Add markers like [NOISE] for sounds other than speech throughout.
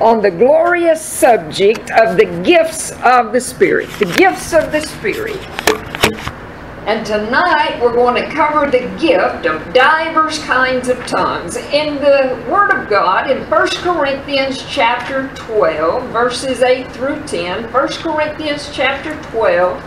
on the glorious subject of the gifts of the Spirit. The gifts of the Spirit. And tonight we're going to cover the gift of divers kinds of tongues. In the Word of God, in 1 Corinthians chapter 12, verses 8 through 10, 1 Corinthians chapter 12,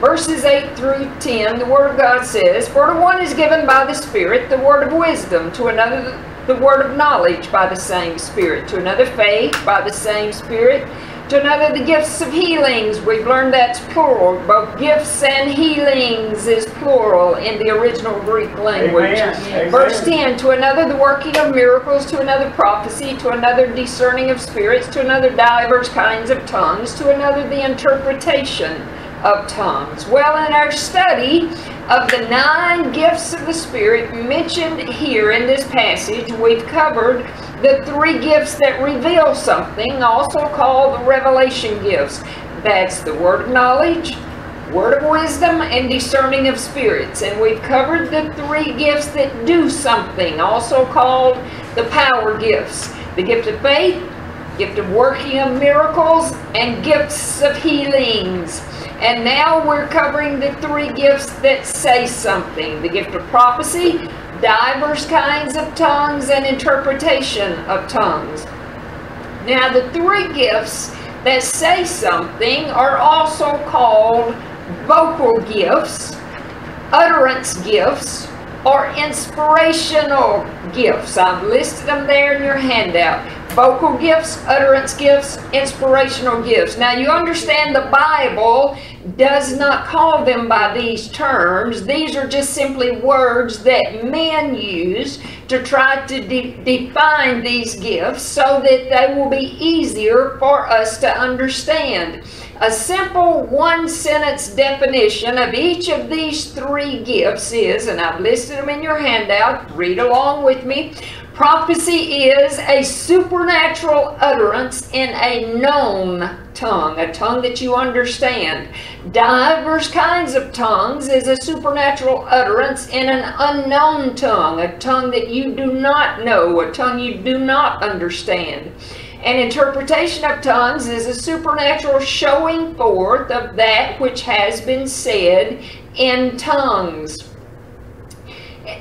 verses 8 through 10, the Word of God says, For to one is given by the Spirit the word of wisdom, to another the word of knowledge by the same Spirit, to another faith by the same Spirit, to another the gifts of healings. We've learned that's plural. Both gifts and healings is plural in the original Greek language. Amen. Verse 10, to another the working of miracles, to another prophecy, to another discerning of spirits, to another divers kinds of tongues, to another the interpretation of tongues. Well, in our study of the nine gifts of the Spirit mentioned here in this passage, we've covered the three gifts that reveal something, also called the revelation gifts. That's the word of knowledge, word of wisdom, and discerning of spirits. And we've covered the three gifts that do something, also called the power gifts. The gift of faith, gift of working of miracles, and gifts of healings. And now we're covering the three gifts that say something. The gift of prophecy, divers kinds of tongues, and interpretation of tongues. Now the three gifts that say something are also called vocal gifts, utterance gifts, or inspirational gifts. I've listed them there in your handout. Vocal gifts, utterance gifts, inspirational gifts. Now you understand the Bible does not call them by these terms. These are just simply words that men use to try to de- define these gifts so that they will be easier for us to understand. A simple one sentence definition of each of these three gifts is, and I've listed them in your handout, read along with me. Prophecy is a supernatural utterance in a known tongue, a tongue that you understand. Divers kinds of tongues is a supernatural utterance in an unknown tongue, a tongue that you do not know, a tongue you do not understand. An interpretation of tongues is a supernatural showing forth of that which has been said in tongues.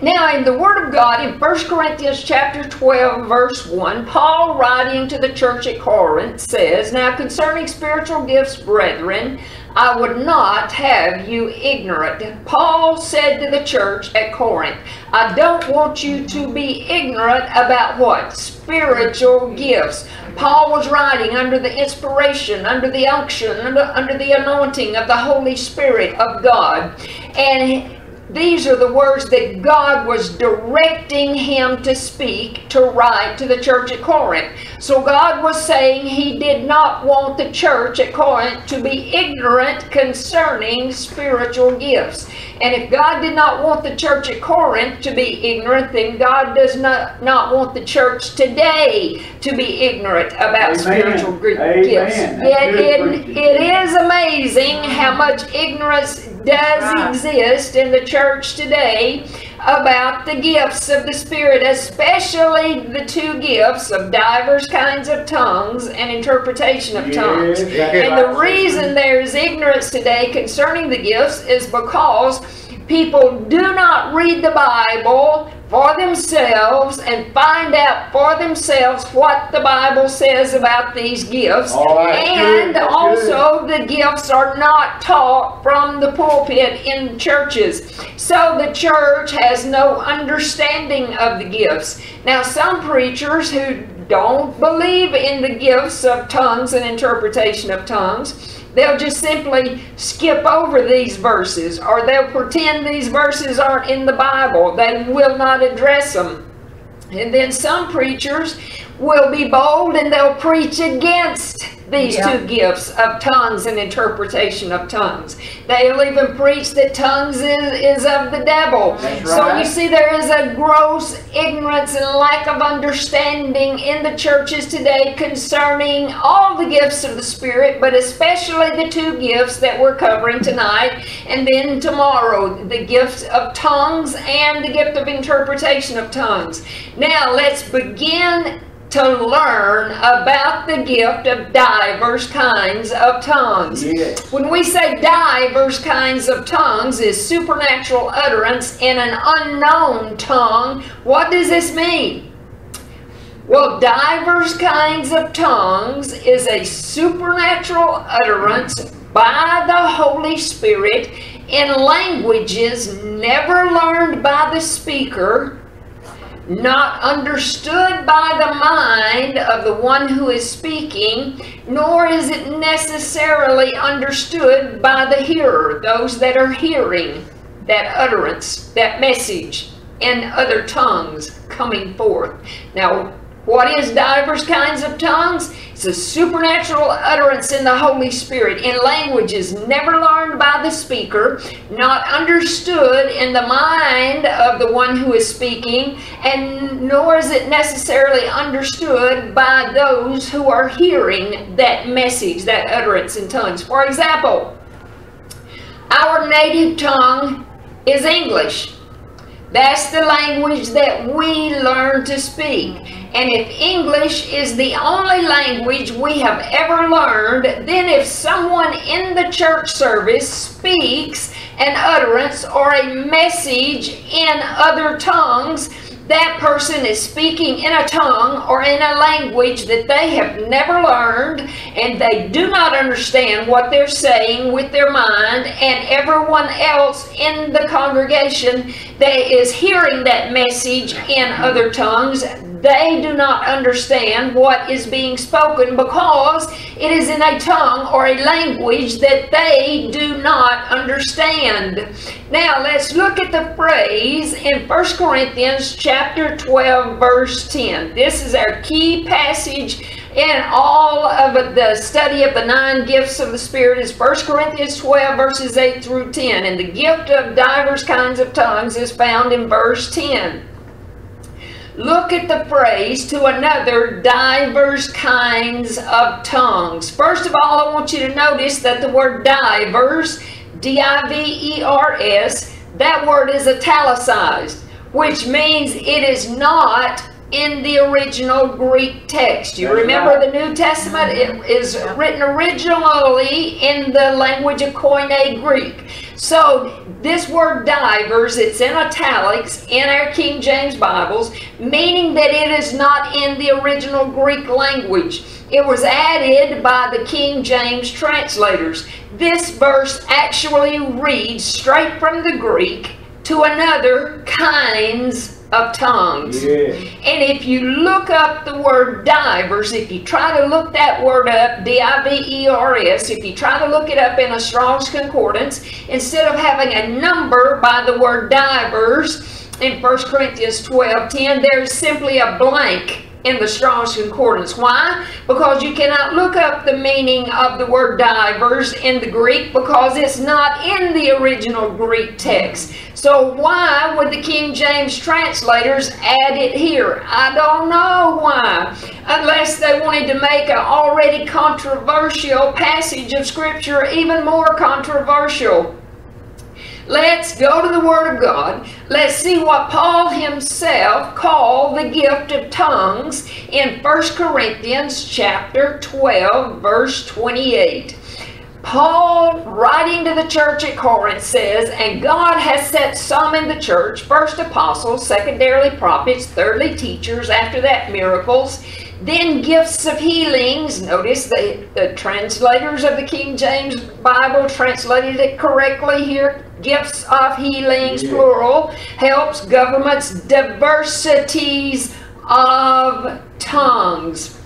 Now, in the Word of God, in 1 Corinthians chapter 12, verse 1, Paul, writing to the church at Corinth, says, Now concerning spiritual gifts, brethren, I would not have you ignorant. Paul said to the church at Corinth, I don't want you to be ignorant about what? Spiritual gifts. Paul was writing under the inspiration, under the unction, under, under the anointing of the Holy Spirit of God. And these are the words that God was directing him to speak, to write to the church at Corinth. So God was saying he did not want the church at Corinth to be ignorant concerning spiritual gifts. And if God did not want the church at Corinth to be ignorant, then God does not, not want the church today to be ignorant about Amen. spiritual Amen. gifts. Good it, it is amazing how much ignorance does exist in the church today about the gifts of the Spirit, especially the two gifts of diverse kinds of tongues and interpretation of tongues. And the reason there is ignorance today concerning the gifts is because people do not read the Bible for themselves and find out for themselves what the Bible says about these gifts. Right, and good, also the gifts are not taught from the pulpit in churches. So the church has no understanding of the gifts. Now, some preachers who don't believe in the gifts of tongues and interpretation of tongues, they'll just simply skip over these verses or they'll pretend these verses aren't in the Bible. They will not address them. And then some preachers will be bold and they'll preach against these Yeah. two gifts of tongues and interpretation of tongues. They'll even preach that tongues is, is of the devil. That's So you see, there is a gross ignorance and lack of understanding in the churches today concerning all the gifts of the Spirit, but especially the two gifts that we're covering tonight, and then tomorrow, the gift of tongues and the gift of interpretation of tongues. Now, let's begin to learn about the gift of diverse kinds of tongues. Yes. When we say diverse kinds of tongues is supernatural utterance in an unknown tongue, what does this mean? Well, diverse kinds of tongues is a supernatural utterance by the Holy Spirit in languages never learned by the speaker not understood by the mind of the one who is speaking, nor is it necessarily understood by the hearer, those that are hearing that utterance, that message in other tongues coming forth. Now, what is divers kinds of tongues? It's a supernatural utterance in the Holy Spirit in languages never learned by the speaker, not understood in the mind of the one who is speaking, and nor is it necessarily understood by those who are hearing that message, that utterance in tongues. For example, our native tongue is English. That's the language that we learn to speak. And if English is the only language we have ever learned, then if someone in the church service speaks an utterance or a message in other tongues, that person is speaking in a tongue or in a language that they have never learned and they do not understand what they're saying with their mind and everyone else in the congregation that is hearing that message in other tongues they do not understand what is being spoken because it is in a tongue or a language that they do not understand. Now let's look at the phrase in 1 Corinthians chapter 12 verse 10. This is our key passage in all of the study of the nine gifts of the Spirit is 1 Corinthians 12 verses 8 through 10 and the gift of divers kinds of tongues is found in verse 10 look at the phrase to another divers kinds of tongues. First of all, I want you to notice that the word divers, D I V E R S, that word is italicized, which means it is not in the original Greek text. You That's remember right. the New Testament it is written originally in the language of Koine Greek. So this word divers, it's in italics in our King James Bibles, meaning that it is not in the original Greek language. It was added by the King James translators. This verse actually reads straight from the Greek to another kinds of tongues. And if you look up the word divers, if you try to look that word up, D I V E R S, if you try to look it up in a Strong's Concordance, instead of having a number by the word divers in 1 Corinthians 12 10, there's simply a blank in the Strong's Concordance. Why? Because you cannot look up the meaning of the word divers in the Greek because it's not in the original Greek text. So why would the King James translators add it here? I don't know why. Unless they wanted to make an already controversial passage of Scripture even more controversial. Let's go to the Word of God. Let's see what Paul himself called the gift of tongues in 1 Corinthians chapter 12, verse 28. Paul, writing to the church at Corinth, says, And God has set some in the church, first apostles, secondarily prophets, thirdly teachers, after that miracles, then gifts of healings. Notice the, the translators of the King James Bible translated it correctly here. Gifts of healings, Yeah. plural, helps, governments, diversities of tongues.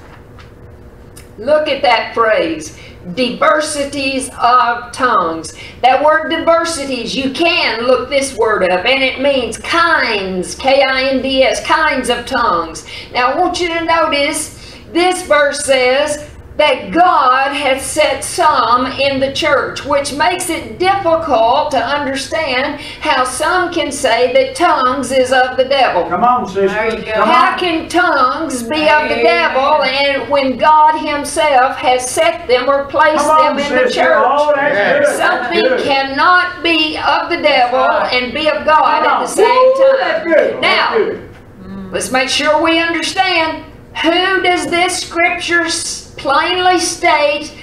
Look at that phrase. Diversities of tongues. That word diversities, you can look this word up, and it means kinds, K I N D S, kinds of tongues. Now I want you to notice this verse says that God has set some in the church, which makes it difficult to understand how some can say that tongues is of the devil. Come on, sister. There you go. Come How on. can tongues be of the devil and when God Himself has set them or placed on, them in the sister. Oh, church? that's Yes. Something good. cannot be of the devil right. and be of God at the same Woo, time. That's good. Now, That's good. let's make sure we understand Who does this scripture plainly state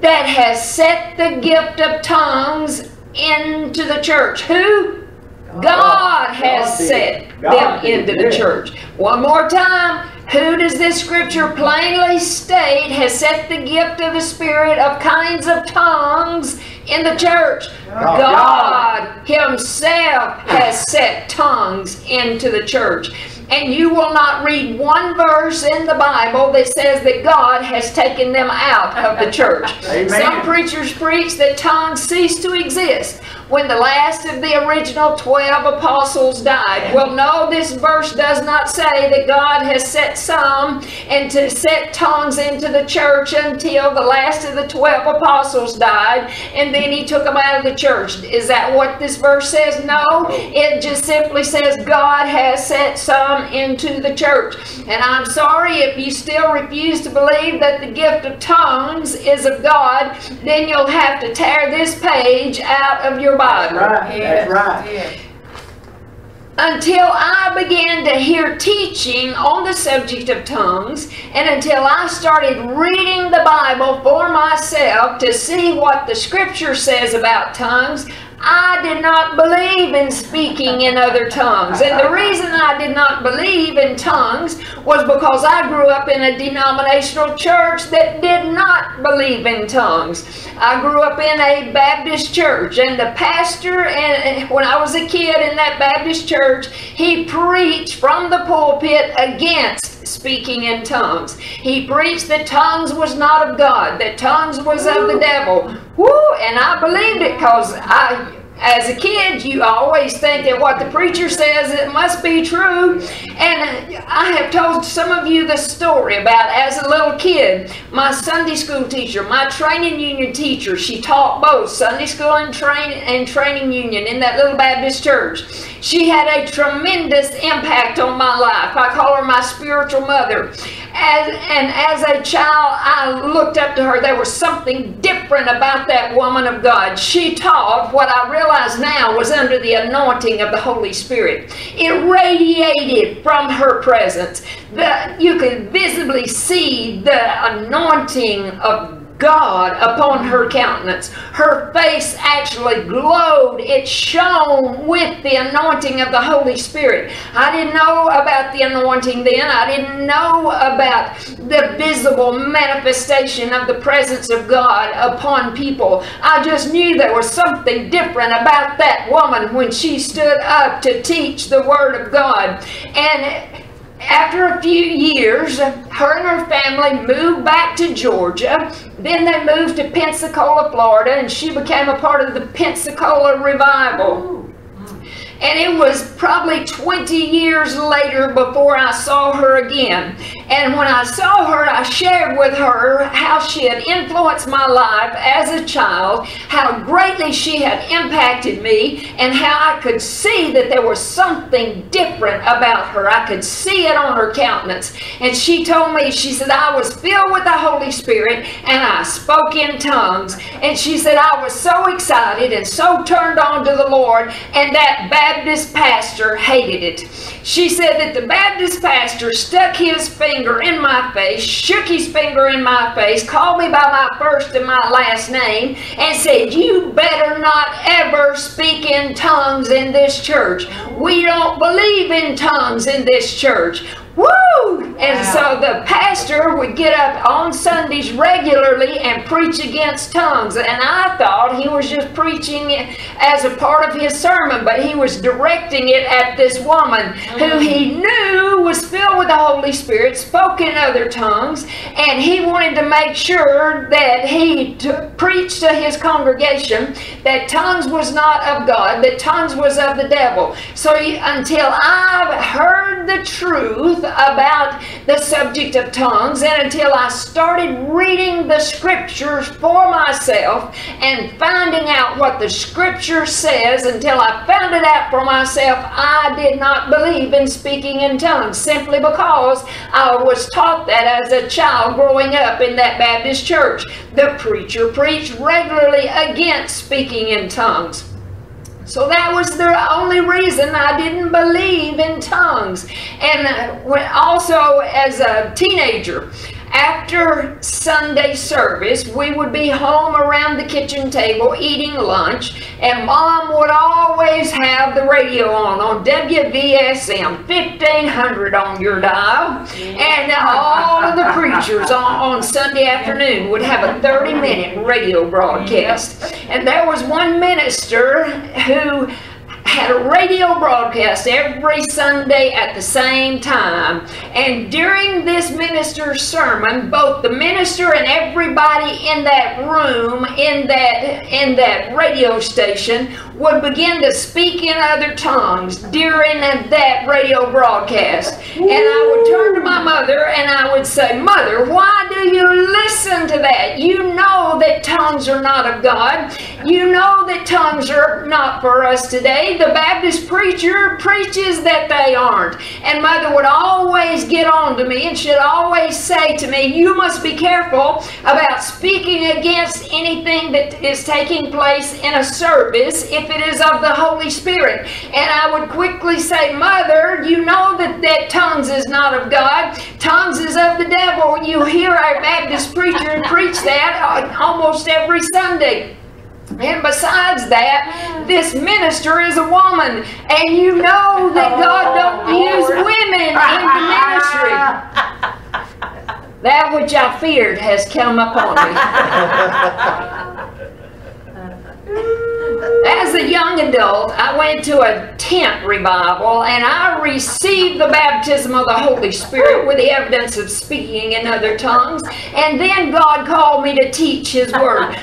that has set the gift of tongues into the church? Who? God has set them into the church. One more time. Who does this scripture plainly state has set the gift of the Spirit of kinds of tongues in the church? God Himself has set tongues into the church. And you will not read one verse in the Bible that says that God has taken them out of the church. Some preachers preach that tongues cease to exist when the last of the original 12 apostles died. Well, no, this verse does not say that God has set some and to set tongues into the church until the last of the 12 apostles died and then he took them out of the church. Is that what this verse says? No, it just simply says God has set some into the church. And I'm sorry if you still refuse to believe that the gift of tongues is of God, then you'll have to tear this page out of your Bible. That's right. That's right. Until I began to hear teaching on the subject of tongues, and until I started reading the Bible for myself to see what the Scripture says about tongues, I did not believe in speaking in other tongues. And the reason I did not believe in tongues was because I grew up in a denominational church that did not believe in tongues. I grew up in a Baptist church, and the pastor, and when I was a kid in that Baptist church, he preached from the pulpit against speaking in tongues. He preached that tongues was not of God, that tongues was of the devil. Woo! And I believed it because I as a kid, you always think that what the preacher says it must be true. And I have told some of you the story about as a little kid, my Sunday school teacher, my training union teacher, she taught both Sunday school and train and training union in that little Baptist church. She had a tremendous impact on my life. I call her my spiritual mother. As, and as a child, I looked up to her. There was something different about that woman of God. She taught what I realize now was under the anointing of the Holy Spirit. It radiated from her presence. The, you could visibly see the anointing of God upon her countenance. Her face actually glowed. It shone with the anointing of the Holy Spirit. I didn't know about the anointing then. I didn't know about the visible manifestation of the presence of God upon people. I just knew there was something different about that woman when she stood up to teach the Word of God. And after a few years, her and her family moved back to Georgia. Then they moved to Pensacola, Florida, and she became a part of the Pensacola revival. And it was probably 20 years later before I saw her again. And when I saw her, I shared with her how she had influenced my life as a child, how greatly she had impacted me, and how I could see that there was something different about her. I could see it on her countenance. And she told me, she said, I was filled with the Holy Spirit and I spoke in tongues. And she said, I was so excited and so turned on to the Lord, and that Baptist pastor hated it. She said that the Baptist pastor stuck his finger in my face, shook his finger in my face, called me by my first and my last name, and said, You better not ever speak in tongues in this church. We don't believe in tongues in this church. Woo! And wow. so the pastor would get up on Sundays regularly and preach against tongues. And I thought he was just preaching it as a part of his sermon, but he was directing it at this woman mm-hmm. who he knew was filled with the Holy Spirit, spoke in other tongues, and he wanted to make sure that he t- preached to his congregation that tongues was not of God, that tongues was of the devil. So he, until I heard the truth, about the subject of tongues and until I started reading the scriptures for myself and finding out what the scripture says until I found it out for myself, I did not believe in speaking in tongues simply because I was taught that as a child growing up in that Baptist church. The preacher preached regularly against speaking in tongues. So that was the only reason I didn't believe in tongues. And also as a teenager, after Sunday service, we would be home around the kitchen table eating lunch, and mom would always have the radio on on WVSM 1500 on your dial, and all of the preachers on, on Sunday afternoon would have a 30 minute radio broadcast. And there was one minister who had a radio broadcast every Sunday at the same time. And during this minister's sermon, both the minister and everybody in that room, in that in that radio station, would begin to speak in other tongues during that radio broadcast. And I would turn to my mother and I would say, Mother, why do you listen to that? You know that tongues are not of God. You know that tongues are not for us today. The Baptist preacher preaches that they aren't. And mother would always get on to me and she'd always say to me, You must be careful about speaking against anything that is taking place in a service if it is of the Holy Spirit. And I would quickly say, Mother, you know that, that tongues is not of God. Tongues is of the devil. You hear our Baptist preacher preach that uh, almost every Sunday. And besides that, this minister is a woman. And you know that God don't use oh, women in the ministry. That which I feared has come upon me. As a young adult, I went to a tent revival and I received the baptism of the Holy Spirit with the evidence of speaking in other tongues. And then God called me to teach His Word.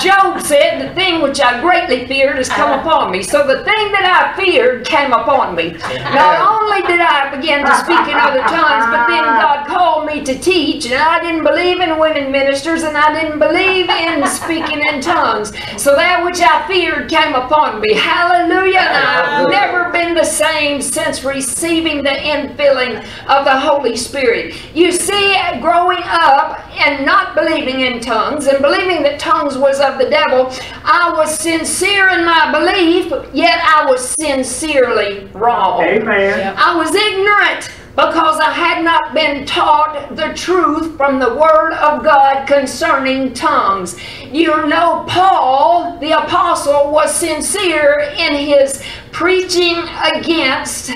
Job said, The thing which I greatly feared has come uh-huh. upon me. So the thing that I feared came upon me. Not only did I begin to speak in other tongues, but then God called me to teach. And I didn't believe in women ministers, and I didn't believe in [LAUGHS] speaking in tongues. So that which I feared came upon me. Hallelujah. And I've never been the same since receiving the infilling of the Holy Spirit. You see, growing up and not believing in tongues and believing that tongues was of the devil. I was sincere in my belief, yet I was sincerely wrong. Amen. I was ignorant because I had not been taught the truth from the Word of God concerning tongues. You know, Paul, the apostle, was sincere in his preaching against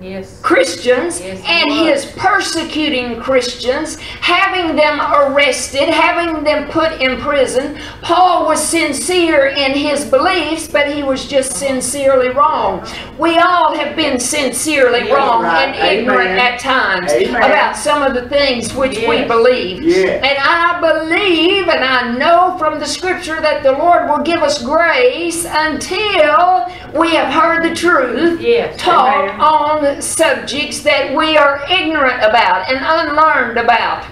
yes. Christians yes, and his persecuting Christians, having them arrested, having them put in prison. Paul was sincere in his beliefs, but he was just sincerely wrong. We all have been sincerely yes, wrong right. and Amen. ignorant at times Amen. about some of the things which yes. we believe. And I believe and I know from the scripture that the Lord will give us grace until we have heard the truth taught on subjects that we are ignorant about and unlearned about.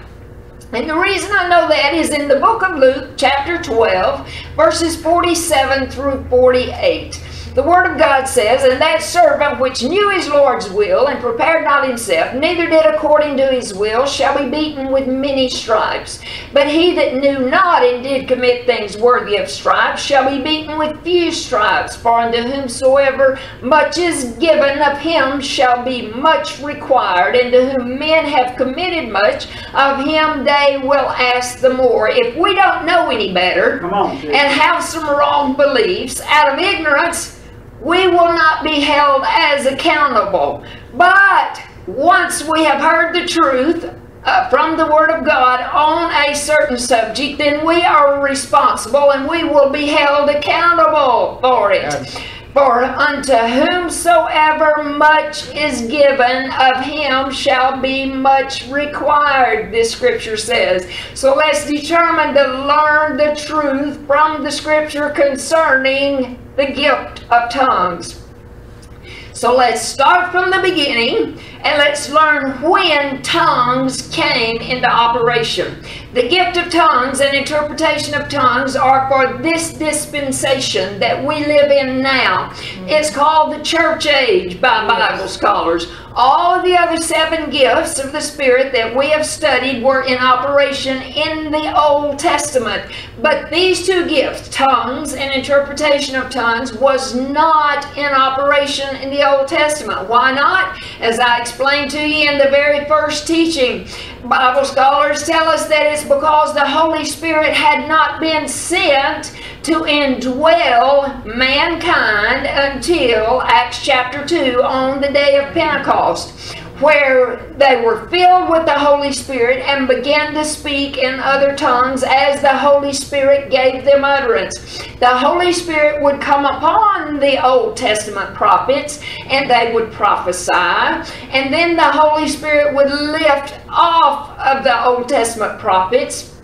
And the reason I know that is in the book of Luke, chapter 12, verses 47 through 48. The Word of God says, And that servant which knew his Lord's will and prepared not himself, neither did according to his will, shall be beaten with many stripes. But he that knew not and did commit things worthy of stripes shall be beaten with few stripes. For unto whomsoever much is given of him shall be much required, and to whom men have committed much, of him they will ask the more. If we don't know any better on, and have some wrong beliefs out of ignorance, we will not be held as accountable. But once we have heard the truth uh, from the Word of God on a certain subject, then we are responsible and we will be held accountable for it. Yes. For unto whomsoever much is given, of him shall be much required, this scripture says. So let's determine to learn the truth from the scripture concerning the gift of tongues. So let's start from the beginning and let's learn when tongues came into operation. The gift of tongues and interpretation of tongues are for this dispensation that we live in now. It's called the church age by Bible scholars. All the other seven gifts of the Spirit that we have studied were in operation in the Old Testament. But these two gifts, tongues and interpretation of tongues, was not in operation in the Old Testament. Why not? As I explained to you in the very first teaching, Bible scholars tell us that it's because the Holy Spirit had not been sent to indwell mankind until Acts chapter 2 on the day of Pentecost, where they were filled with the Holy Spirit and began to speak in other tongues as the Holy Spirit gave them utterance. The Holy Spirit would come upon the Old Testament prophets and they would prophesy, and then the Holy Spirit would lift off of the Old Testament prophets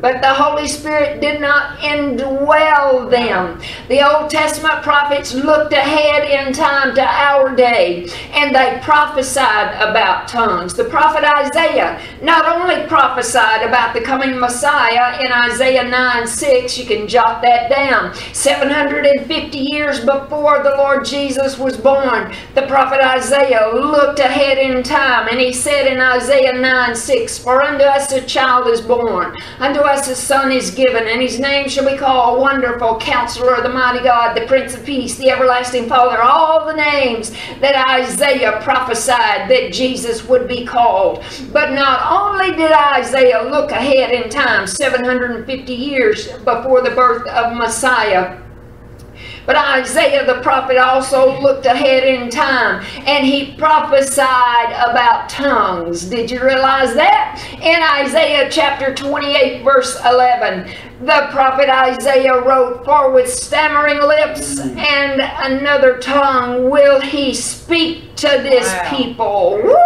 but the Holy Spirit did not indwell them. The Old Testament prophets looked ahead in time to our day and they prophesied about tongues. The prophet Isaiah not only prophesied about the coming Messiah in Isaiah 9 6, you can jot that down. 750 years before the Lord Jesus was born, the prophet Isaiah looked ahead in time and he said in Isaiah 9 6, For unto us a child is born, unto us a son is given, and his name shall be called Wonderful, Counselor, the Mighty God, the Prince of Peace, the Everlasting Father. All the names that Isaiah prophesied that Jesus would be called. But not only did Isaiah look ahead in time, 750 years before the birth of Messiah, but Isaiah the prophet also looked ahead in time and he prophesied about tongues. Did you realize that? In Isaiah chapter 28, verse 11, the prophet Isaiah wrote, For with stammering lips and another tongue will he speak to this wow. people.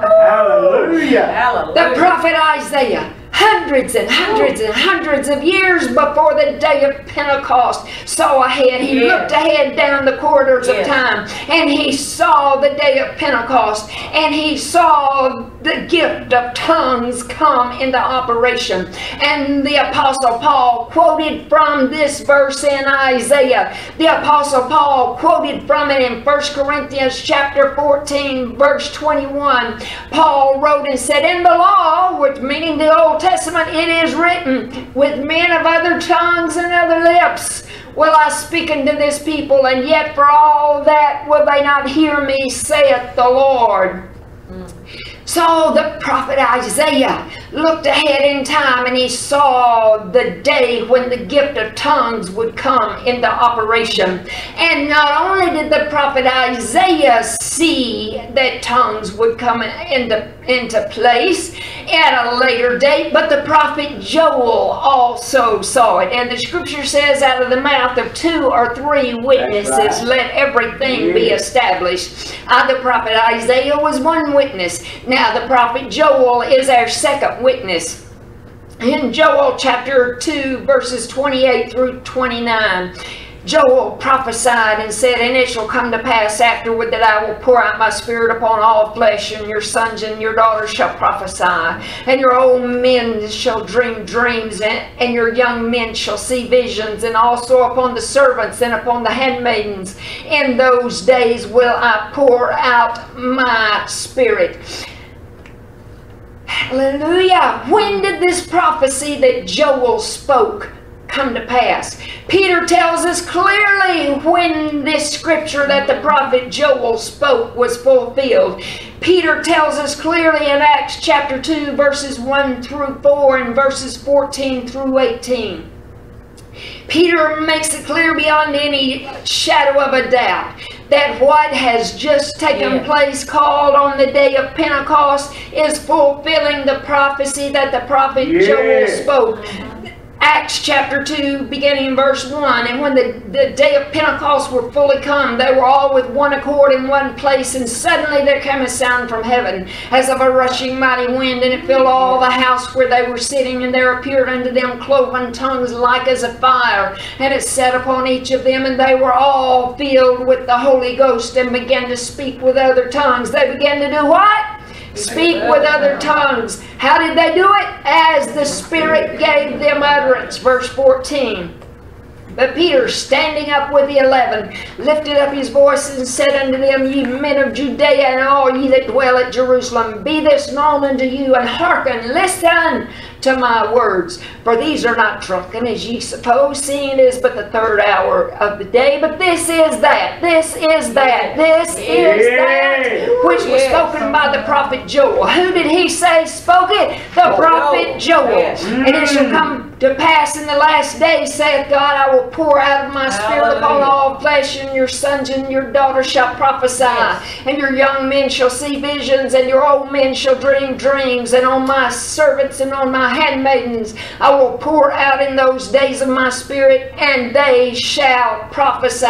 Hallelujah. Hallelujah. The prophet Isaiah hundreds and hundreds and hundreds of years before the day of Pentecost saw ahead. He yeah. looked ahead down the corridors yeah. of time and he saw the day of Pentecost and he saw the gift of tongues come into operation. And the Apostle Paul quoted from this verse in Isaiah. The Apostle Paul quoted from it in 1 Corinthians chapter 14, verse 21. Paul wrote and said, In the law, which meaning the Old Testament, it is written, with men of other tongues and other lips will I speak unto this people, and yet for all that will they not hear me, saith the Lord. So the prophet Isaiah looked ahead in time and he saw the day when the gift of tongues would come into operation. And not only did the prophet Isaiah see that tongues would come into, into place at a later date, but the prophet Joel also saw it. And the scripture says, out of the mouth of two or three witnesses, right. let everything be established. Uh, the prophet Isaiah was one witness. Now, the prophet Joel is our second witness. In Joel chapter 2, verses 28 through 29, Joel prophesied and said, And it shall come to pass afterward that I will pour out my spirit upon all flesh, and your sons and your daughters shall prophesy, and your old men shall dream dreams, and, and your young men shall see visions, and also upon the servants and upon the handmaidens. In those days will I pour out my spirit. Hallelujah. When did this prophecy that Joel spoke come to pass? Peter tells us clearly when this scripture that the prophet Joel spoke was fulfilled. Peter tells us clearly in Acts chapter 2, verses 1 through 4 and verses 14 through 18. Peter makes it clear beyond any shadow of a doubt that what has just taken yeah. place called on the day of Pentecost is fulfilling the prophecy that the prophet yeah. Joel spoke. Acts chapter 2, beginning in verse 1. And when the, the day of Pentecost were fully come, they were all with one accord in one place. And suddenly there came a sound from heaven, as of a rushing mighty wind, and it filled all the house where they were sitting. And there appeared unto them cloven tongues like as a fire, and it sat upon each of them. And they were all filled with the Holy Ghost, and began to speak with other tongues. They began to do what? Speak with other tongues. How did they do it? As the Spirit gave them utterance. Verse 14. But Peter, standing up with the eleven, lifted up his voice and said unto them, Ye men of Judea and all ye that dwell at Jerusalem, be this known unto you, and hearken, listen to my words. For these are not drunken, as ye suppose, seeing is but the third hour of the day. But this is that, this is that, this is that, which was spoken by the prophet Joel. Who did he say spoke it? The oh, prophet Joel. And it shall come to pass in the last days, saith God, I will pour out of my spirit upon all flesh, and your sons and your daughters shall prophesy, and your young men shall see visions, and your old men shall dream dreams, and on my servants and on my handmaidens I will pour out in those days of my spirit, and they shall prophesy.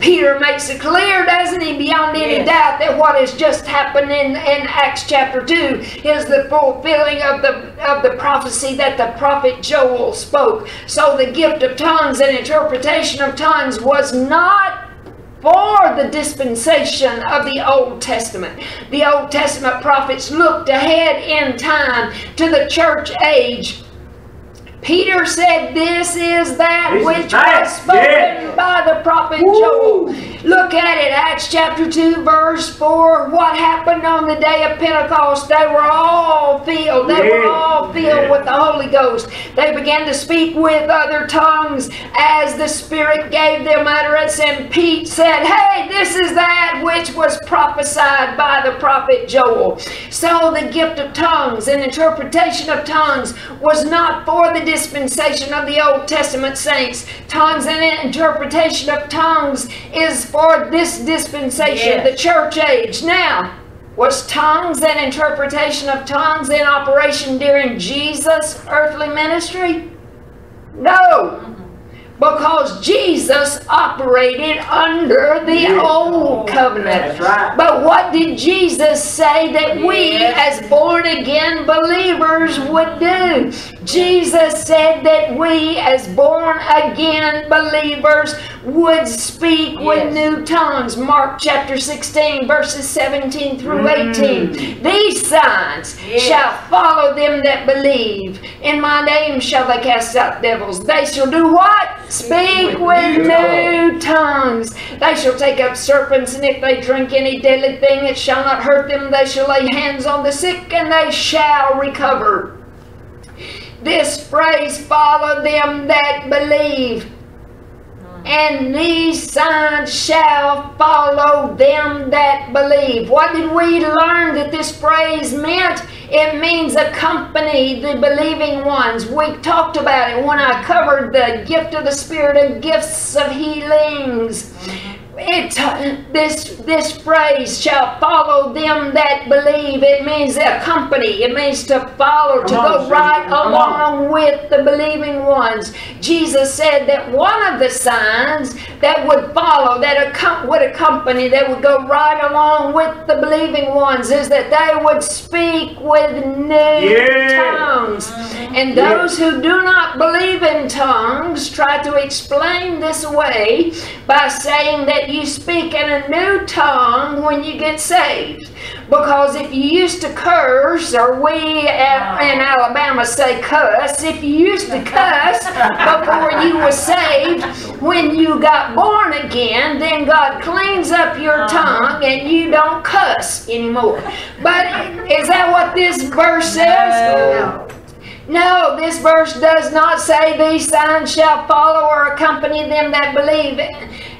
Peter makes it clear, doesn't he, beyond any Yes. doubt, that what has just happened in, in Acts chapter 2 is the fulfilling of the of the prophecy that the prophet Joel spoke. So the gift of tongues and interpretation of tongues was not for the dispensation of the Old Testament. The Old Testament prophets looked ahead in time to the church age. Peter said, This is that This is which that, was spoken yeah. by the prophet Woo. Joel. Look at it, Acts chapter 2, verse 4. What happened on the day of Pentecost? They were all filled. They were all filled Yeah. with the Holy Ghost. They began to speak with other tongues as the Spirit gave them utterance. And Pete said, Hey, this is that which was prophesied by the prophet Joel. So the gift of tongues and interpretation of tongues was not for the dispensation of the Old Testament saints. Tongues and interpretation of tongues is for this dispensation, Yes. the church age. Now, was tongues and interpretation of tongues in operation during Jesus' earthly ministry? No. Because Jesus operated under the Yeah. old covenant. Right. But what did Jesus say that we, as born again believers, would do? Jesus said that we, as born again believers, would speak with new tongues. Mark chapter 16, verses 17 through Mm. 18. These signs Yes. shall follow them that believe. In my name shall they cast out devils. They shall do what? Speak with with new tongues. They shall take up serpents, and if they drink any deadly thing, it shall not hurt them. They shall lay hands on the sick, and they shall recover. This phrase, follow them that believe. And these signs shall follow them that believe. What did we learn that this phrase meant? It means accompany the believing ones. We talked about it when I covered the gift of the Spirit and gifts of healings. It, this this phrase shall follow them that believe. It means accompany. It means to follow, to on, go right Come on. along with the believing ones. Jesus said that one of the signs that would follow, that accom- would accompany, that would go right along with the believing ones, is that they would speak with new Yeah. tongues. Mm-hmm. And Yeah. those who do not believe in tongues try to explain this away by saying that you speak in a new tongue when you get saved. Because if you used to curse, or we uh, in Alabama say cuss, if you used to cuss [LAUGHS] before you were saved, when you got born again, then God cleans up your uh-huh. tongue and you don't cuss anymore. But is that what this verse says? No. No, this verse does not say these signs shall follow or accompany them that believe.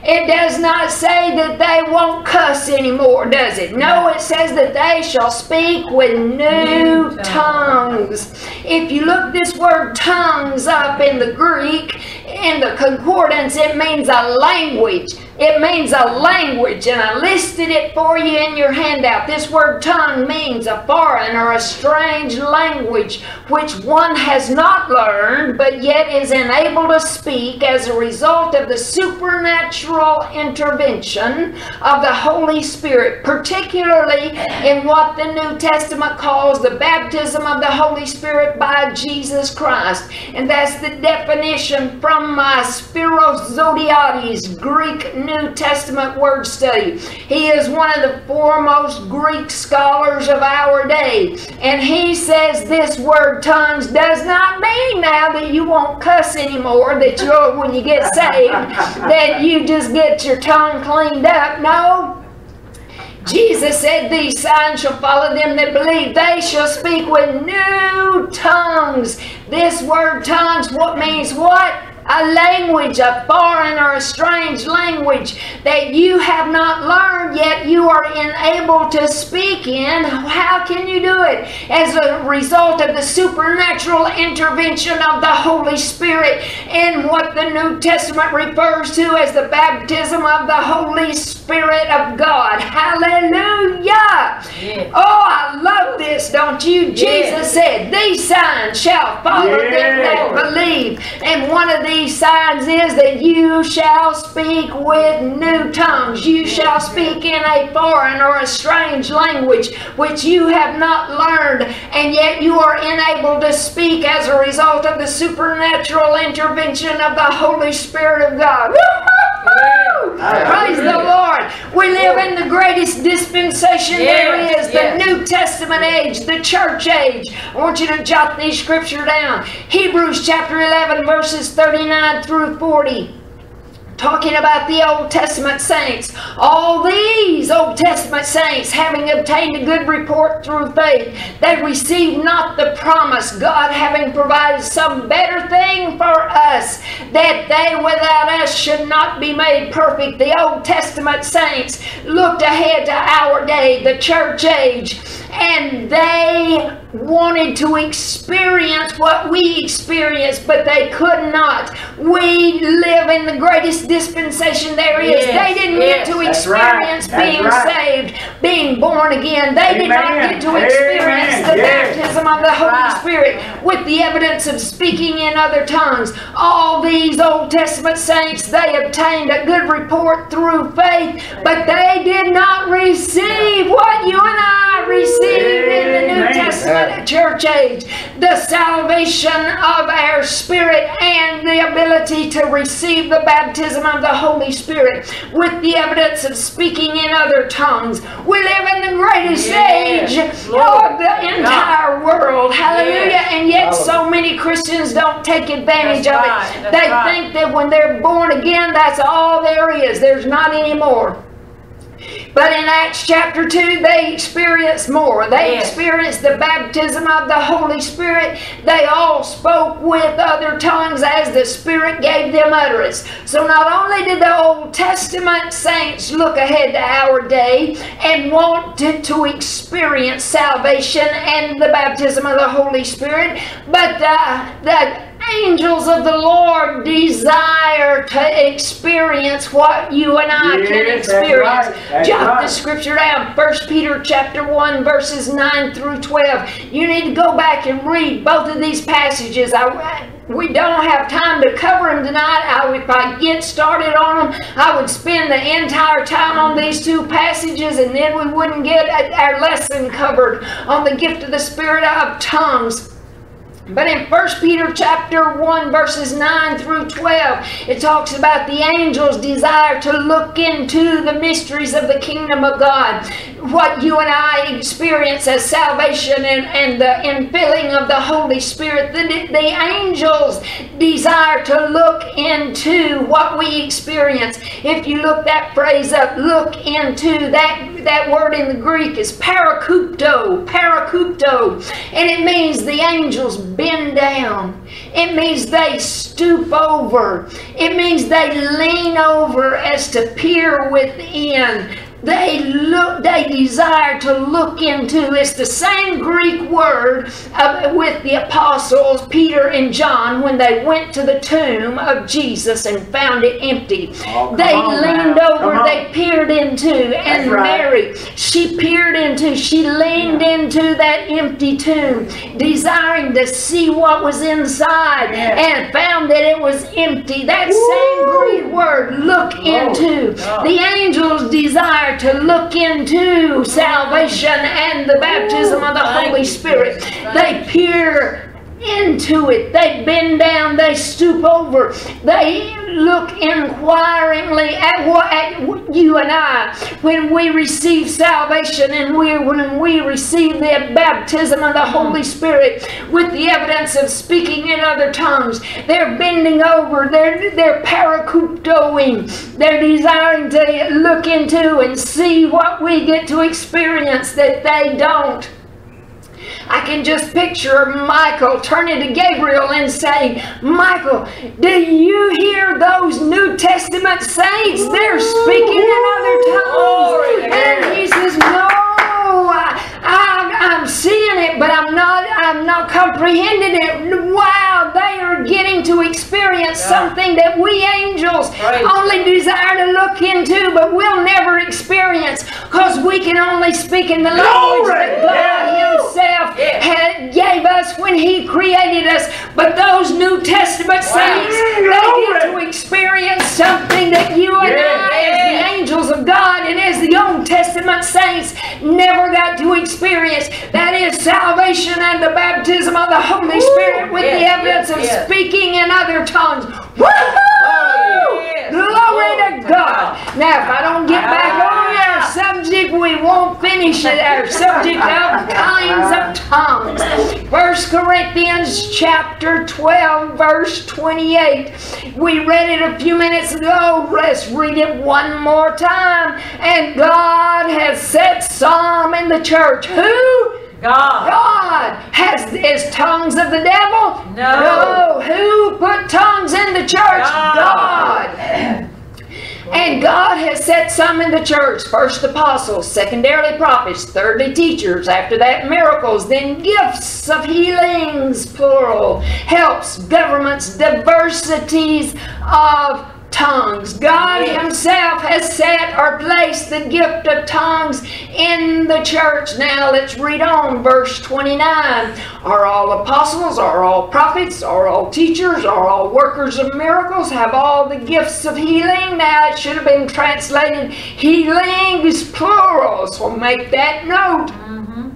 It does not say that they won't cuss anymore, does it? No, it says that they shall speak with new New tongues. If you look this word tongues up in the Greek, in the concordance, it means a language. It means a language, and I listed it for you in your handout. This word tongue means a foreign or a strange language which one has not learned but yet is enabled to speak as a result of the supernatural intervention of the Holy Spirit, particularly in what the New Testament calls the baptism of the Holy Spirit by Jesus Christ. And that's the definition from my Spiros Zodhiates Greek New Testament word study. He is one of the foremost Greek scholars of our day. And he says this word tongues does not mean now that you won't cuss anymore, that you're, when you get saved, [LAUGHS] that you just get your tongue cleaned up. No, Jesus said, These signs shall follow them that believe. They shall speak with new tongues. This word tongues, what means what? A language, a foreign or a strange language that you have not learned yet you are unable to speak in, how can you do it? As a result of the supernatural intervention of the Holy Spirit in what the New Testament refers to as the baptism of the Holy Spirit of God. Hallelujah! Yeah. Oh, I love this, don't you? Yeah. Jesus said, These signs shall follow yeah. them that believe. And one of these these signs is that you shall speak with new tongues. You shall speak in a foreign or a strange language which you have not learned, and yet you are enabled to speak as a result of the supernatural intervention of the Holy Spirit of God. Praise the Lord. We live in the greatest dispensation yes, there is, the. New Testament age, the church age. I want you to jot these scripture down. Hebrews chapter 11, verses 39 through 40 talking about the Old Testament saints. All these Old Testament saints, having obtained a good report through faith, they received not the promise, God having provided some better thing for us, that they without us should not be made perfect. The Old Testament saints looked ahead to our day, the church age, and they wanted to experience what we experienced, but they could not. We live in the greatest dispensation there is. Yes, they didn't yes, get to experience right, being right. saved, being born again. They Amen. did not get to experience Amen. the yes. baptism of the Holy right. Spirit with the evidence of speaking in other tongues. All these Old Testament saints, they obtained a good report through faith, but they did not receive what you and I received in the New Testament church age. The salvation of our spirit and the ability to receive the baptism of the Holy Spirit with the evidence of speaking in other tongues. We live in the greatest yes. age of the entire world. Hallelujah. Yes. And yet so many Christians don't take advantage that's of right. it. That's they right. think that when they're born again, that's all there is. There's not any more. But in Acts chapter 2, they experienced more. They yes. experienced the baptism of the Holy Spirit. They all spoke with other tongues as the Spirit gave them utterance. So not only did the Old Testament saints look ahead to our day and wanted to, experience salvation and the baptism of the Holy Spirit, but uh, the, the angels of the Lord desire to experience what you and I yes, can experience. That's right. Jot right. the scripture down. 1 Peter chapter 1 verses 9 through 12. You need to go back and read both of these passages. I, we don't have time to cover them tonight. I, if I get started on them, I would spend the entire time on these two passages and then we wouldn't get our lesson covered on the gift of the Spirit of tongues. But in 1 Peter chapter 1 verses 9 through 12, it talks about the angels' desire to look into the mysteries of the kingdom of God. What you and I experience as salvation and, and the infilling of the Holy Spirit. The, the angels desire to look into what we experience. If you look that phrase up, look into that that word in the Greek is parakupto, parakupto, and it means the angels bend down. It means they stoop over. It means they lean over as to peer within they look they desire to look into it's the same greek word uh, with the apostles peter and john when they went to the tomb of jesus and found it empty oh, they leaned now. over they peered into and right. mary she peered into she leaned yeah. into that empty tomb desiring to see what was inside yeah. and found that it was empty that Woo. same greek word look oh, into the angels desire to look into salvation and the baptism of the Holy Spirit. They peer into it. They bend down, they stoop over, they look inquiringly at what at you and I when we receive salvation and we when we receive the baptism of the Holy Spirit with the evidence of speaking in other tongues. They're bending over, they're they're parakuptoing, they're desiring to look into and see what we get to experience that they don't. I can just picture Michael turning to Gabriel and saying, Michael, do you hear those New Testament saints? They're speaking in other tongues. And he says, No, I, am seeing it, but I'm not I'm not comprehending it. Wow, they are getting to experience yeah. something that we angels only desire to look into, but we'll never experience because we can only speak in the language that God yeah. Himself yeah. had, gave us when He created us. But those New Testament wow. saints, they get to experience something that you and I, as the angels of God and as the Old Testament saints, never got to experience. That is salvation and the baptism of the Holy Spirit with yes, the evidence yes, of yes. speaking in other tongues. Glory to God. Now, if I don't get back on our subject, we won't finish it. Our subject of kinds of tongues. First Corinthians chapter 12, verse 28. We read it a few minutes ago. Let's read it one more time. And God has set some in the church. Who? God. God has is tongues of the devil? No. No. Who put tongues in the church? God. God. And God has set some in the church. First apostles, secondarily prophets, thirdly teachers, after that miracles, then gifts of healings, plural, helps, governments, diversities of tongues. God Himself has set or placed the gift of tongues in the church. Now let's read on, verse 29. Are all apostles, are all prophets, are all teachers, are all workers of miracles, have all the gifts of healing? Now it should have been translated healing is plural, so make that note. Mm-hmm.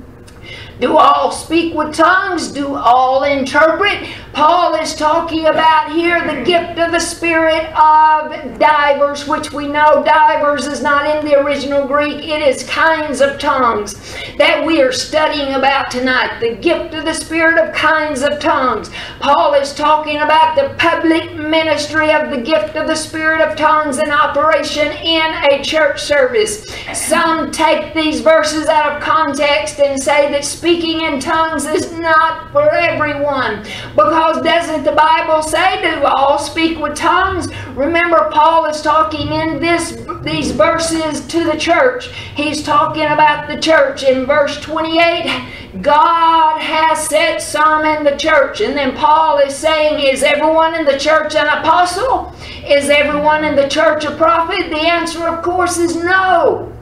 Do all speak with tongues? Do all interpret? Paul is talking about here the gift of the Spirit of divers, which we know divers is not in the original Greek. It is kinds of tongues that we are studying about tonight. The gift of the Spirit of kinds of tongues. Paul is talking about the public ministry of the gift of the Spirit of tongues in operation in a church service. Some take these verses out of context and say that speaking in tongues is not for everyone because doesn't the Bible say do all speak with tongues? Remember Paul is talking in this these verses to the church. He's talking about the church in verse 28. God has set some in the church. And then Paul is saying, Is everyone in the church an apostle? Is everyone in the church a prophet? The answer, of course, is no.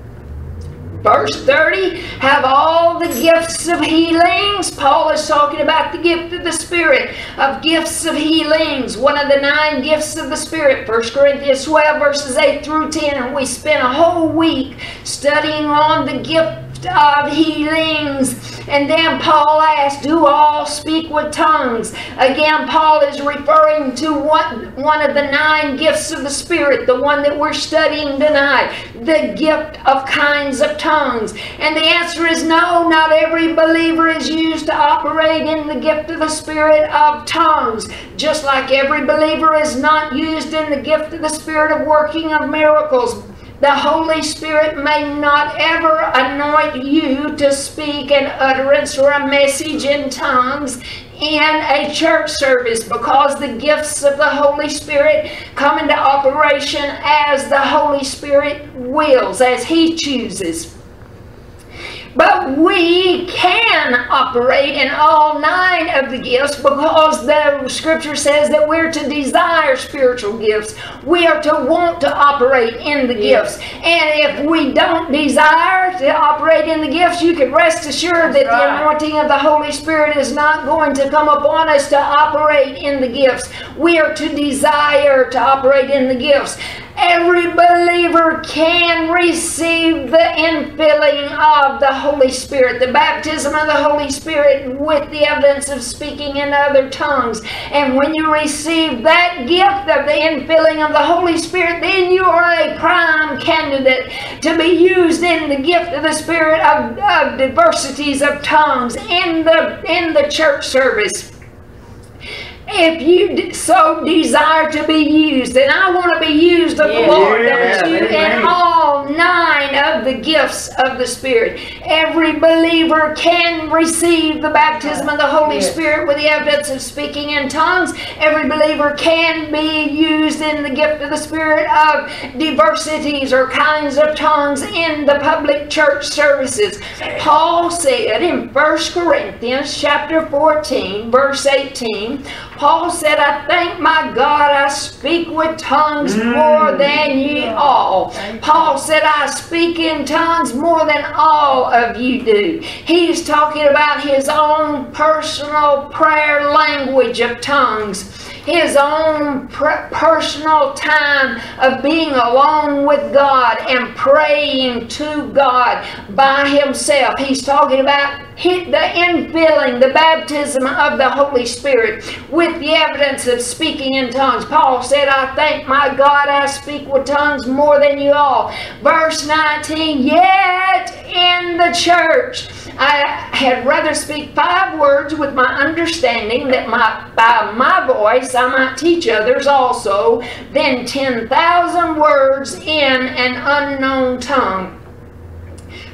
Verse 30, have all the gifts of healings. Paul is talking about the gift of the Spirit, of gifts of healings. One of the nine gifts of the Spirit, 1 Corinthians 12, verses 8 through 10. And we spent a whole week studying on the gift of healings. And then Paul asks, Do all speak with tongues? Again, Paul is referring to one, one of the nine gifts of the Spirit, the one that we're studying tonight, the gift of kinds of tongues. And the answer is no, not every believer is used to operate in the gift of the Spirit of tongues. Just like every believer is not used in the gift of the Spirit of working of miracles the Holy Spirit may not ever anoint you to speak an utterance or a message in tongues in a church service because the gifts of the Holy Spirit come into operation as the Holy Spirit wills, as He chooses. But we can operate in all nine of the gifts because the scripture says that we're to desire spiritual gifts. We are to want to operate in the gifts. And if we don't desire to operate in the gifts, you can rest assured that the anointing of the Holy Spirit is not going to come upon us to operate in the gifts. We are to desire to operate in the gifts. Every believer can receive the infilling of the Holy Spirit, the baptism of the Holy Spirit with the evidence of speaking in other tongues. And when you receive that gift of the infilling of the Holy Spirit, then you are a prime candidate to be used in the gift of the Spirit of, of diversities of tongues in the in the church service if you so desire to be used, and I want to be used of the Lord, Yeah, don't you? amen. And all nine of the gifts of the Spirit. Every believer can receive the baptism of the Holy Yes. Spirit with the evidence of speaking in tongues. Every believer can be used in the gift of the Spirit of diversities or kinds of tongues in the public church services. Paul said in 1 Corinthians chapter 14, verse 18, Paul said, I thank my God I speak with tongues mm. more than ye all. Paul said, I speak in tongues more than all of you do. He's talking about his own personal prayer language of tongues his own personal time of being alone with God and praying to God by himself. He's talking about the infilling, the baptism of the Holy Spirit with the evidence of speaking in tongues. Paul said, I thank my God I speak with tongues more than you all. Verse 19, yet in the church I had rather speak five words with my understanding that my by my voice I might teach others also than ten thousand words in an unknown tongue.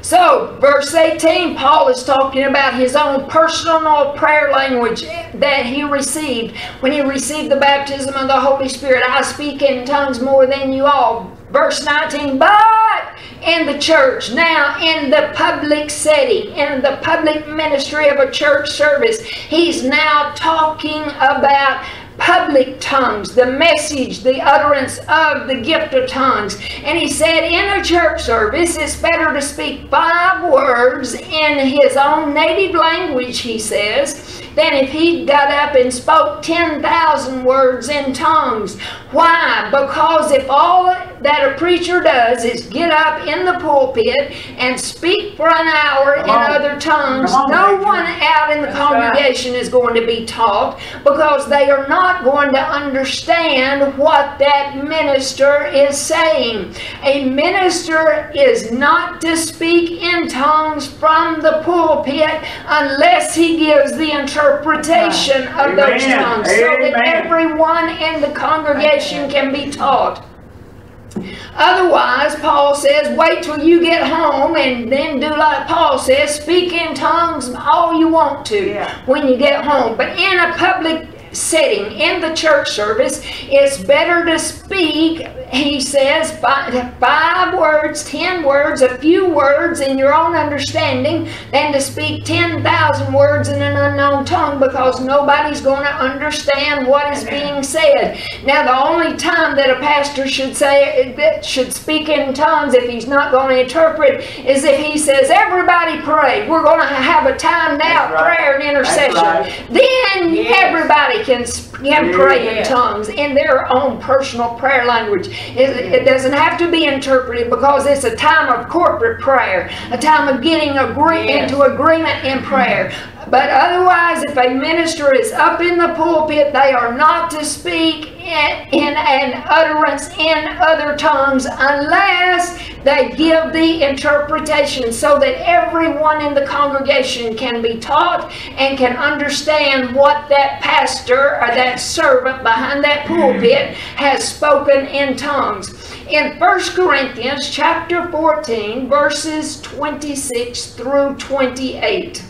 So, verse 18, Paul is talking about his own personal prayer language that he received when he received the baptism of the Holy Spirit. I speak in tongues more than you all. Verse 19, but in the church, now in the public setting, in the public ministry of a church service, he's now talking about public tongues, the message, the utterance of the gift of tongues. And he said, in a church service, it's better to speak five words in his own native language, he says, than if he got up and spoke 10,000 words in tongues. Why? Because if all that a preacher does is get up in the pulpit and speak for an hour in other tongues, no one out in the That's right. congregation is going to be taught because they are not going to understand what that minister is saying. A minister is not to speak in tongues from the pulpit unless he gives the interpretation of those Amen. tongues so that everyone in the congregation can be taught. Otherwise, Paul says, wait till you get home and then do like Paul says, speak in tongues all you want to Yeah. when you get home. But in a public setting, in the church service, it's better to speak, he says, five, five words, ten words, a few words in your own understanding than to speak 10,000 words in an unknown tongue because nobody's going to understand what is being said. Now, the only time that a pastor should say that should speak in tongues if he's not going to interpret is if he says, "Everybody pray. We're going to have a time now right. prayer and intercession." Right. Then Yes. everybody can can pray in tongues in their own personal prayer language. It, it doesn't have to be interpreted because it's a time of corporate prayer, a time of getting agree- Yes. into agreement in prayer. But otherwise, if a minister is up in the pulpit, they are not to speak in, in an utterance in other tongues unless they give the interpretation so that everyone in the congregation can be taught and can understand what that pastor or that servant behind that pulpit has spoken in tongues. In 1 Corinthians chapter 14 verses 26 through 28.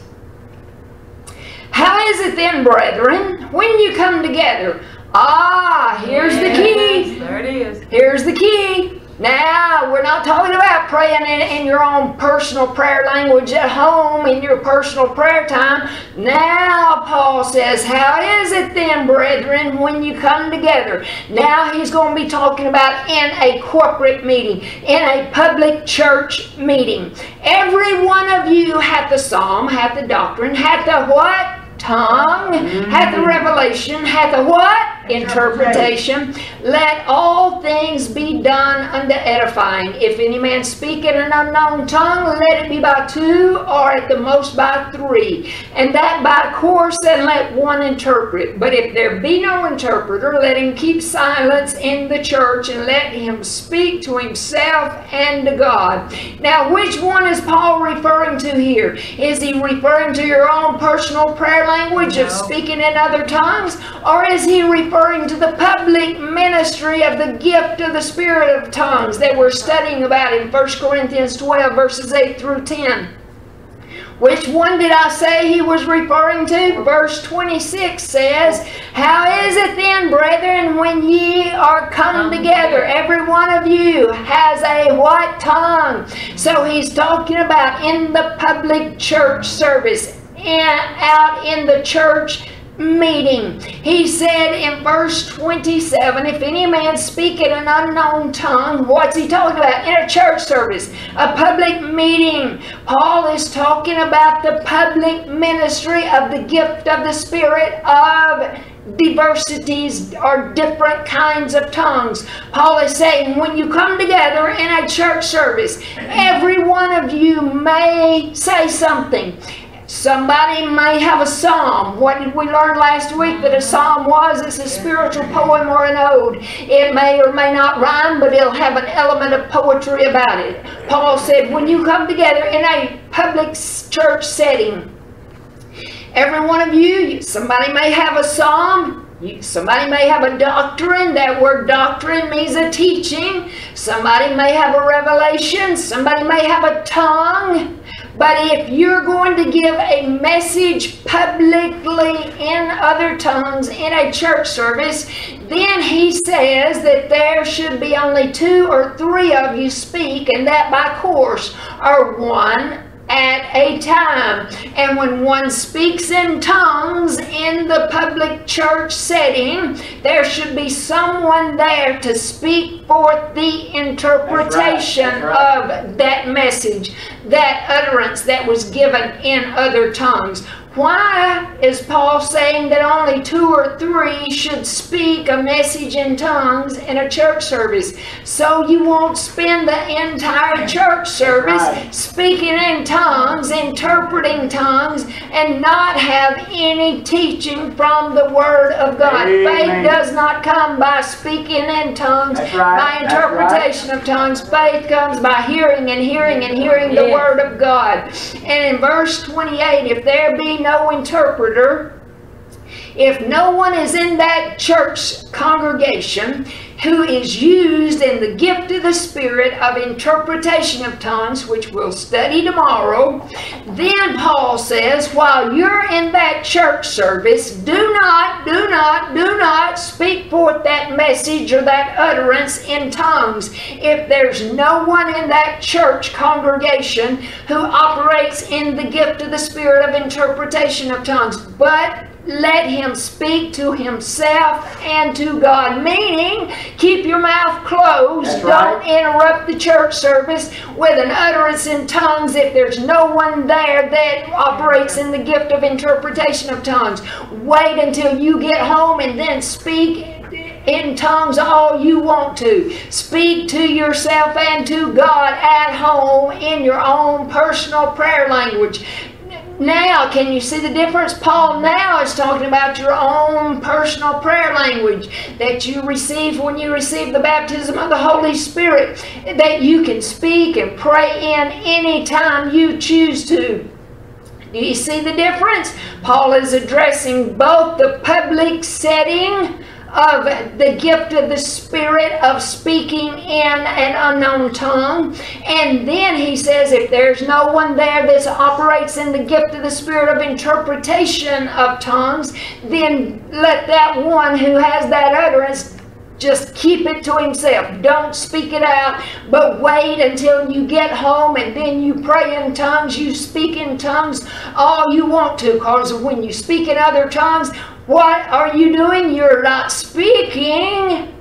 How is it then, brethren, when you come together? Ah, here's the key. There it is. Here's the key. Now, we're not talking about praying in, in your own personal prayer language at home in your personal prayer time. Now, Paul says, How is it then, brethren, when you come together? Now, he's going to be talking about in a corporate meeting, in a public church meeting. Every one of you hath the psalm, hath the doctrine, hath the what? Tongue, had the mm. revelation, had the what? Interpretation. Let all things be done unto edifying. If any man speak in an unknown tongue, let it be by two or at the most by three. And that by course, and let one interpret. But if there be no interpreter, let him keep silence in the church and let him speak to himself and to God. Now, which one is Paul referring to here? Is he referring to your own personal prayer language no. of speaking in other tongues? Or is he referring to the public ministry of the gift of the Spirit of tongues that we're studying about in 1 Corinthians 12, verses 8 through 10? Which one did I say he was referring to? Verse 26 says, How is it then, brethren, when ye are come together? Every one of you has a what tongue? So he's talking about in the public church service, and out in the church meeting. He said in verse 27, if any man speak in an unknown tongue, what's he talking about? In a church service, a public meeting. Paul is talking about the public ministry of the gift of the Spirit of diversities or different kinds of tongues. Paul is saying when you come together in a church service, every one of you may say something. Somebody may have a psalm. What did we learn last week that a psalm was? It's a spiritual poem or an ode. It may or may not rhyme, but it'll have an element of poetry about it. Paul said, when you come together in a public church setting, every one of you, somebody may have a psalm, Somebody may have a doctrine. That word doctrine means a teaching. Somebody may have a revelation. Somebody may have a tongue. But if you're going to give a message publicly in other tongues in a church service, then he says that there should be only two or three of you speak, and that by course, or one at a time. And when one speaks in tongues in the public church setting, there should be someone there to speak forth the interpretation That's right. That's right. of that message, that utterance that was given in other tongues. Why is Paul saying that only two or three should speak a message in tongues in a church service? So you won't spend the entire church service right. speaking in tongues, interpreting tongues, and not have any teaching from the Word of God. Amen. Faith does not come by speaking in tongues, right. by interpretation right. of tongues. Faith comes by hearing and hearing and hearing the Word of God. And in verse 28, if there be no interpreter, if no one is in that church congregation who is used in the gift of the Spirit of interpretation of tongues, which we'll study tomorrow, then Paul says, while you're in that church service, do not, do not, do not speak forth that message or that utterance in tongues. If there's no one in that church congregation who operates in the gift of the Spirit of interpretation of tongues, but let him speak to himself and to God. Meaning, keep your mouth closed. That's Don't right. interrupt the church service with an utterance in tongues if there's no one there that operates in the gift of interpretation of tongues. Wait until you get home and then speak in tongues all you want to. Speak to yourself and to God at home in your own personal prayer language. Now, can you see the difference? Paul now is talking about your own personal prayer language that you receive when you receive the baptism of the Holy Spirit, that you can speak and pray in anytime you choose to. Do you see the difference? Paul is addressing both the public setting of the gift of the Spirit of speaking in an unknown tongue. And then he says, if there's no one there that operates in the gift of the Spirit of interpretation of tongues, then let that one who has that utterance just keep it to himself. Don't speak it out, but wait until you get home and then you pray in tongues. You speak in tongues all you want to, because when you speak in other tongues, what are you doing? You're not speaking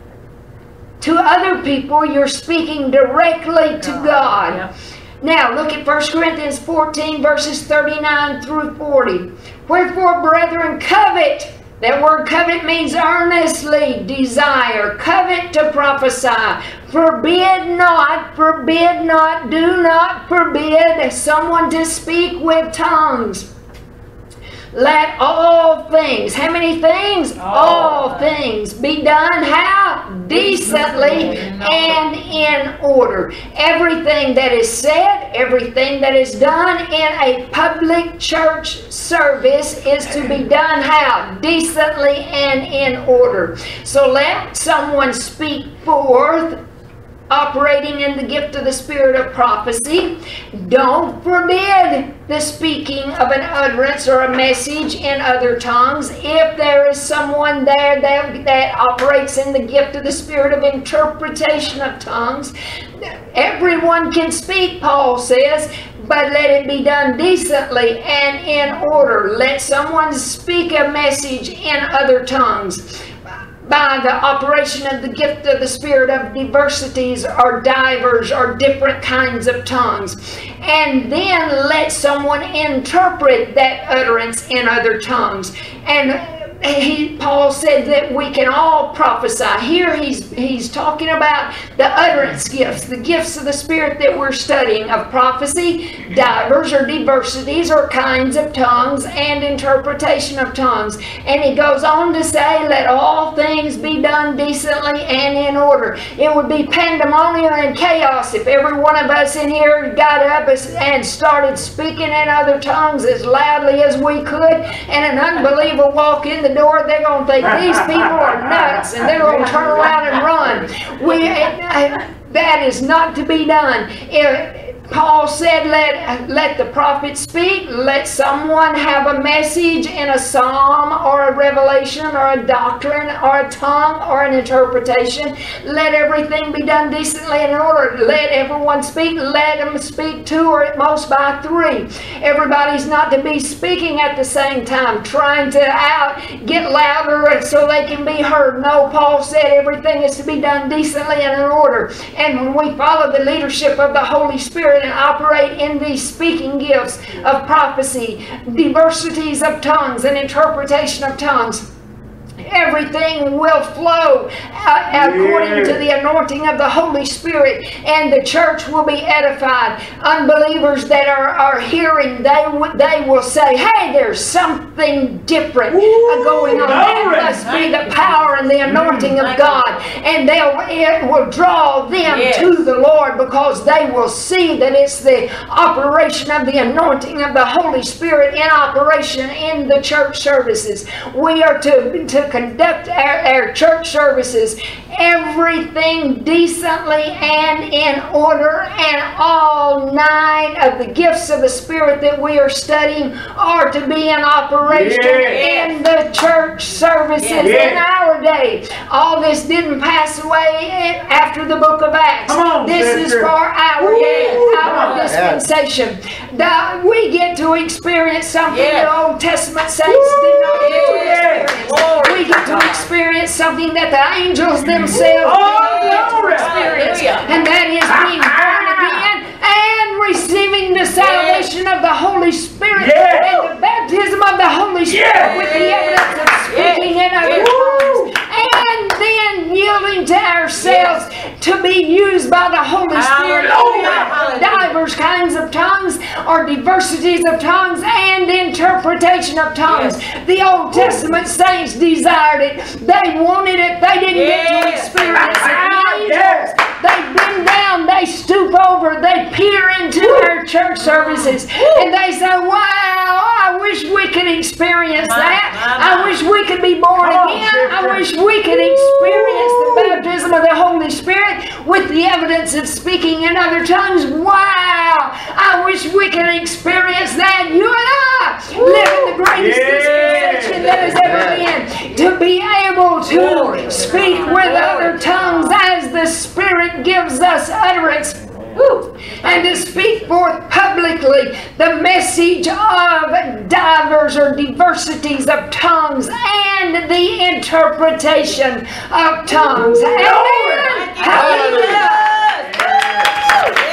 to other people, you're speaking directly to God. Yeah. Now, look at 1 Corinthians 14, verses 39 through 40. Wherefore, brethren, covet That word covet means earnestly desire, covet to prophesy. Forbid not, forbid not, do not forbid someone to speak with tongues. Let all things, how many things? All, all things be done how? Decently and in order. Everything that is said, everything that is done in a public church service is to be done how? Decently and in order. So let someone speak forth operating in the gift of the spirit of prophecy. Don't forbid the speaking of an utterance or a message in other tongues. If there is someone there that, that operates in the gift of the spirit of interpretation of tongues, everyone can speak, Paul says, but let it be done decently and in order. Let someone speak a message in other tongues by the operation of the gift of the Spirit of diversities or divers or different kinds of tongues. And then let someone interpret that utterance in other tongues. And he, Paul said that we can all prophesy. Here he's, he's talking about the utterance gifts, the gifts of the Spirit that we're studying of prophecy, divers or diversities or kinds of tongues, and interpretation of tongues. And he goes on to say, let all things be done decently and in order. It would be pandemonium and chaos if every one of us in here got up and started speaking in other tongues as loudly as we could, and an unbeliever walk in the door, they're going to think these people are nuts and they're going to turn around and run. We, that is not to be done. Paul said, let, let the prophet speak. Let someone have a message in a psalm or a revelation or a doctrine or a tongue or an interpretation. Let everything be done decently and in order. Let everyone speak. Let them speak two or at most by three. Everybody's not to be speaking at the same time, trying to out get louder so they can be heard. No, Paul said everything is to be done decently and in order. And when we follow the leadership of the Holy Spirit, and operate in these speaking gifts of prophecy, diversities of tongues, and interpretation of tongues everything will flow uh, according to the anointing of the Holy Spirit, and the church will be edified. Unbelievers that are, are hearing, they, they will say, Hey, there's something different Ooh, going on. That must be the power and the anointing of God. And they'll, it will draw them yes. to the Lord because they will see that it's the operation of the anointing of the Holy Spirit in operation in the church services. We are to, to conduct our, our church services everything decently and in order, and all nine of the gifts of the Spirit that we are studying are to be in operation in the church services in our day. All this didn't pass away after the book of Acts. On, this sister. is for our day, our dispensation. The, we get to experience something the Old Testament saints did not get to experience. We get to experience something that the angels themselves oh, experience. And that is being born again and receiving the salvation of the Holy Spirit and the baptism of the Holy Spirit with the evidence of speaking in other tongues. And yielding to ourselves to be used by the Holy Spirit diverse kinds of tongues or diversities of tongues and interpretation of tongues. Yes. The Old Testament saints desired it. They wanted it. They didn't yes. get to experience it. Yes. They bend down, they stoop over, they peer into Woo. our church services, Woo. and they say, Wow, I wish we could experience that. I wish we could be born Come again. On, I wish we could experience the baptism of the Holy Spirit with the evidence of speaking in other tongues. Wow! I wish we could experience that. You and I live in the greatest yeah. dispensation that has ever been. To be able to speak with other tongues as the Spirit gives us utterance and to speak forth publicly the message of divers or diversities of tongues and the interpretation of tongues. Amen. Hallelujah. Hallelujah.